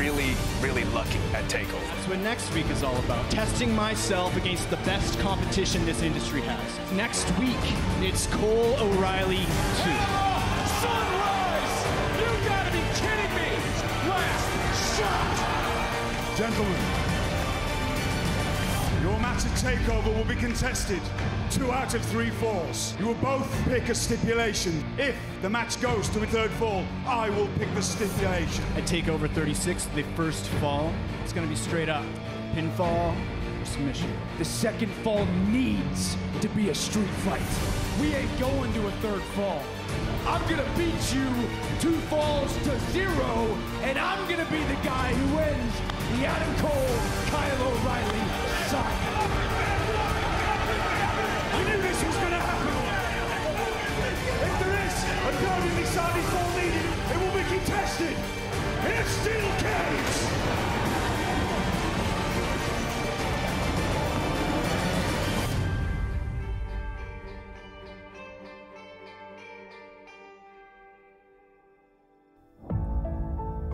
really, really lucky at TakeOver. That's what next week is all about. Testing myself against the best competition this industry has. Next week, it's Cole O'Reilly 2. Sunrise! You gotta be kidding me! Last shot! Gentlemen, your match at TakeOver will be contested. Two out of three falls. You will both pick a stipulation. If the match goes to a third fall, I will pick the stipulation. At TakeOver 36, the first fall, it's gonna be straight up. Pinfall or submission. The second fall needs to be a street fight. We ain't going to a third fall. I'm gonna beat you two falls to zero, and I'm gonna be the guy who wins the Adam Cole Kyle O'Reilly saga. Needed, it will be contested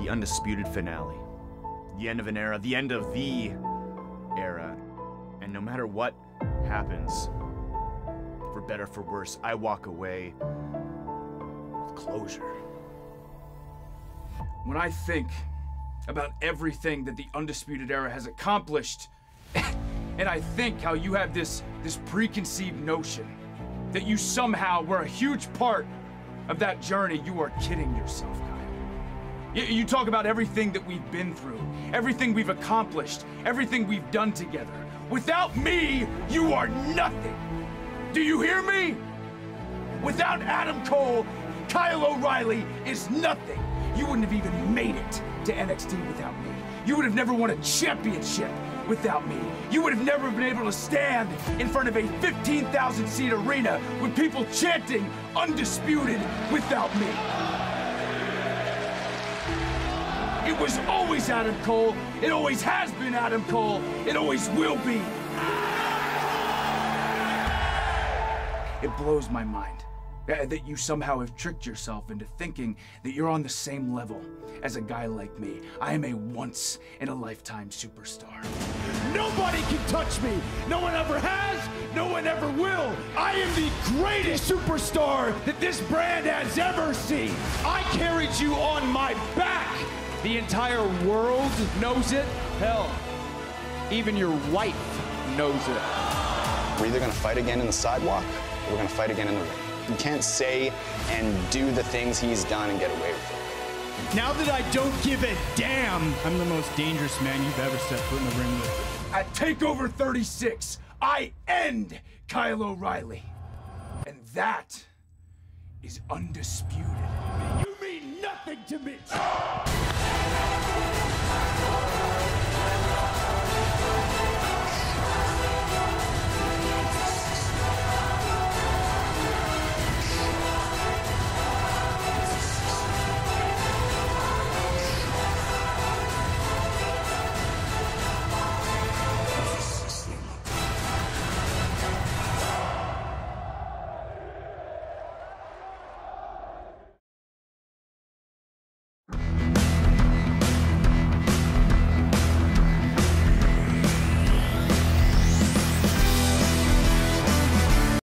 the undisputed finale. The end of an era, the end of the era. And no matter what happens, for better for worse, I walk away closure. When I think about everything that the Undisputed Era has accomplished, and I think how you have this, this preconceived notion that you somehow were a huge part of that journey, you are kidding yourself, Kyle. You, you talk about everything that we've been through, everything we've accomplished, everything we've done together. Without me, you are nothing. Do you hear me? Without Adam Cole, Kyle O'Reilly is nothing. You wouldn't have even made it to NXT without me. You would have never won a championship without me. You would have never been able to stand in front of a 15,000 seat arena with people chanting undisputed without me. It was always Adam Cole. It always has been Adam Cole. It always will be. It blows my mind Uh, that you somehow have tricked yourself into thinking that you're on the same level as a guy like me. I am a once in a lifetime superstar. Nobody can touch me. No one ever has. No one ever will. I am the greatest superstar that this brand has ever seen. I carried you on my back. The entire world knows it. Hell, even your wife knows it. We're either going to fight again in the sidewalk or we're going to fight again in the ring. You can't say and do the things he's done and get away with it. Now that I don't give a damn, I'm the most dangerous man you've ever stepped foot in the ring with. At TakeOver 36, I end Kyle O'Reilly. And that is undisputed. You mean nothing to me.